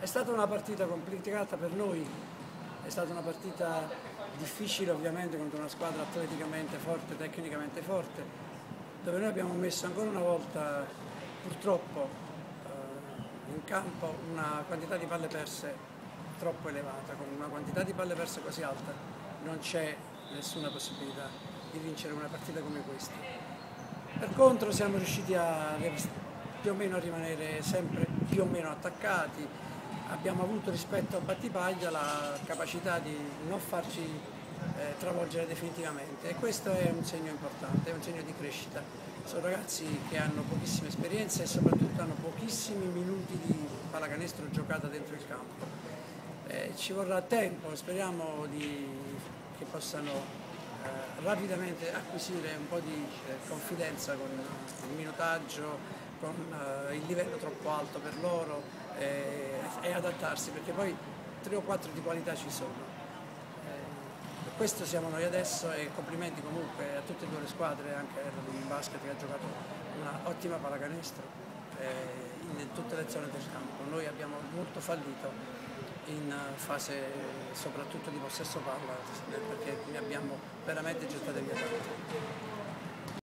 È stata una partita complicata per noi, è stata una partita difficile ovviamente contro una squadra atleticamente forte, tecnicamente forte, dove noi abbiamo messo ancora una volta purtroppo eh, in campo una quantità di palle perse troppo elevata, con una quantità di palle perse così alta non c'è nessuna possibilità di vincere una partita come questa. Per contro siamo riusciti a più o meno a rimanere sempre più o meno attaccati, abbiamo avuto rispetto a Battipaglia la capacità di non farci eh, travolgere definitivamente e questo è un segno importante, è un segno di crescita. Sono ragazzi che hanno pochissime esperienze e soprattutto hanno pochissimi minuti di pallacanestro giocata dentro il campo. Eh, ci vorrà tempo, speriamo di, che possano eh, rapidamente acquisire un po' di eh, confidenza con il minutaggio, con eh, il livello troppo alto per loro eh, adattarsi perché poi tre o quattro di qualità ci sono. Eh, questo siamo noi adesso e complimenti comunque a tutte e due le squadre, anche a in Basket che ha giocato un'ottima pallacanestro eh, in tutte le zone del campo. Noi abbiamo molto fallito in fase soprattutto di possesso palla perché ne abbiamo veramente gettate via tante.